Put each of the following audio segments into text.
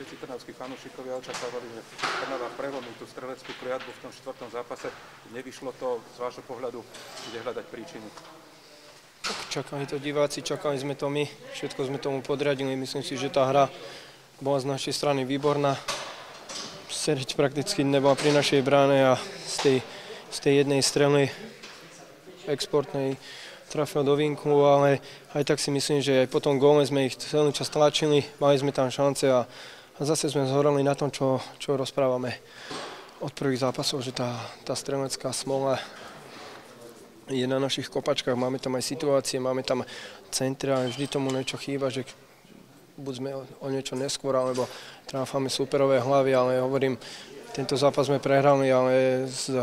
všetci trnavskí fanúšikovia očakávali, že Trnava prelomí tú streleckú kliatbu v tom štvrtom zápase. Nevyšlo to z vášho pohľadu, kde hľadať príčiny. Čakali to diváci, čakali sme to my, všetko sme tomu podriadili. Myslím si, že tá hra bola z našej strany výborná. Sereď prakticky nebola pri našej bráne a z tej, z tej jednej strely exportnej trafil do vinku, ale aj tak si myslím, že aj po tom góle sme ich celý čas tlačili, mali sme tam šance a, a zase sme zhorali na tom, čo, čo rozprávame od prvých zápasov, že tá, tá strelecká smola je na našich kopačkách, máme tam aj situácie, máme tam centra, vždy tomu niečo chýba, že buď sme o niečo neskôr, alebo tráfame superové hlavy, ale hovorím, tento zápas sme prehrali, ale z,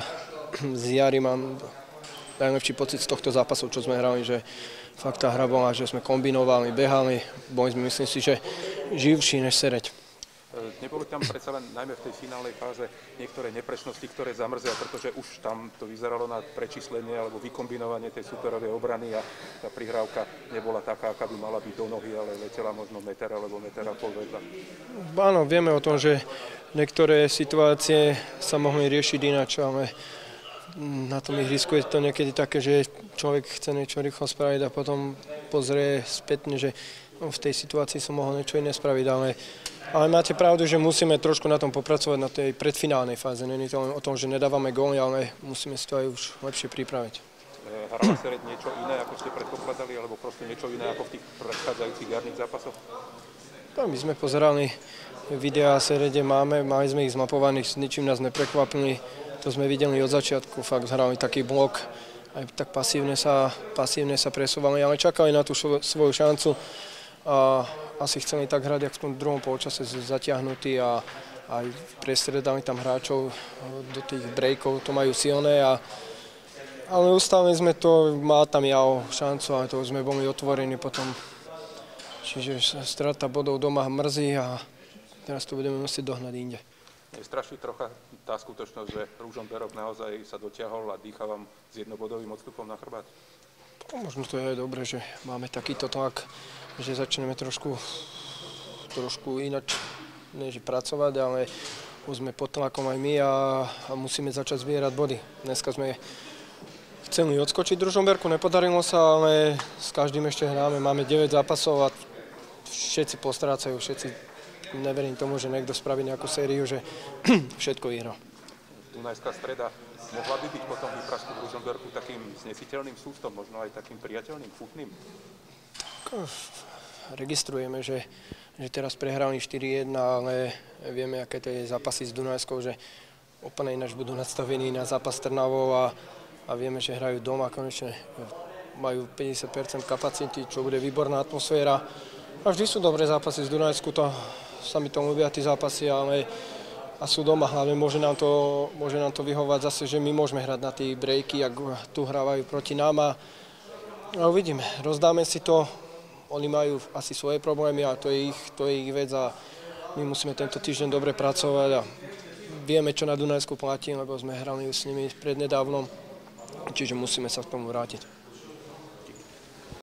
z jary mám najlepší pocit z tohto zápasu, čo sme hrali, že fakt tá hra bola, že sme kombinovali, behali, boli sme myslím si, že živší než Sereď. E, neboli tam predsa len najmä v tej finálnej fáze niektoré nepresnosti, ktoré zamrzia, pretože už tam to vyzeralo na prečíslenie alebo vykombinovanie tej superovej obrany a tá prihrávka nebola taká, aká by mala byť do nohy, ale letela možno meter alebo meter a pol vedľa. Áno, vieme o tom, že niektoré situácie sa mohli riešiť ináč, ale na tom ihrisku je to niekedy také, že človek chce niečo rýchlo spraviť a potom pozrie spätne, že no, v tej situácii som mohol niečo iné spraviť, ale, ale máte pravdu, že musíme trošku na tom popracovať na tej predfinálnej fáze. Není to len o tom, že nedávame góly, ale musíme si to aj už lepšie pripraviť. E, hrala Sereď niečo iné, ako ste predpokladali, alebo proste niečo iné ako v tých predchádzajúcich jarných zápasoch? No, my sme pozerali videá Serede, máme, mali sme ich zmapovaných, s ničím nás neprekvapili to sme videli od začiatku, fakt hrali taký blok, aj tak pasívne sa, pasívne sa presúvali, ale čakali na tú svoju šancu a asi chceli tak hrať, ako v druhom polčase zatiahnutí a aj prestredali tam hráčov do tých breakov, to majú silné a ale ustali sme to, má tam Jao šancu, ale to sme boli otvorení potom. Čiže strata bodov doma mrzí a teraz to budeme musieť dohnať inde. Nestraší trocha tá skutočnosť, že Rúžomberok naozaj sa dotiahol a dýcha vám s jednobodovým odstupom na chrbát? No, možno to je dobré, že máme takýto tlak, že začneme trošku, trošku inač než pracovať, ale už sme pod tlakom aj my a, a musíme začať zbierať body. Dneska sme chceli odskočiť Družomberku, nepodarilo sa, ale s každým ešte hráme. Máme 9 zápasov a všetci postrácajú, všetci neverím tomu, že niekto spraví nejakú sériu, že všetko vyhrá. Dunajská streda mohla by byť potom v Prasku v Ružomberku takým znesiteľným sústom, možno aj takým priateľným, chutným? Registrujeme, že, že teraz prehrali 4-1, ale vieme, aké to je zápasy s Dunajskou, že úplne ináč budú nastavení na zápas Trnavou a, a vieme, že hrajú doma, konečne majú 50% kapacity, čo bude výborná atmosféra. A vždy sú dobré zápasy z Dunajsku, to sa mi tomu ľúbia tí zápasy, ale a sú doma hlavne, môže nám to, môže nám to vyhovať zase, že my môžeme hrať na tie breaky, ak tu hrávajú proti nám a, a uvidíme. Rozdáme si to, oni majú asi svoje problémy a to je ich, to je ich vec a my musíme tento týždeň dobre pracovať a vieme, čo na Dunajsku platí, lebo sme hrali s nimi prednedávnom, čiže musíme sa k tomu vrátiť.